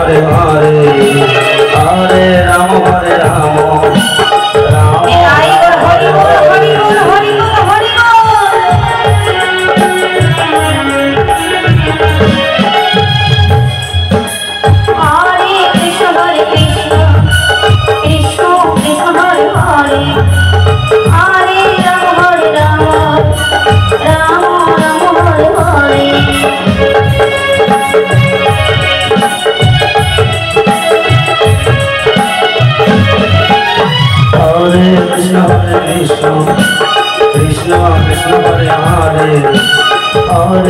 Krishna Hare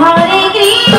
Hare Krishna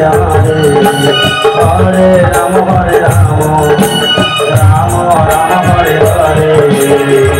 Krishna Hare Hare Hare Ram Hare Ram Ram Ram Hare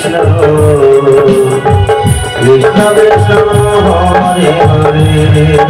Krishna Krishna Krishna Hare Hare.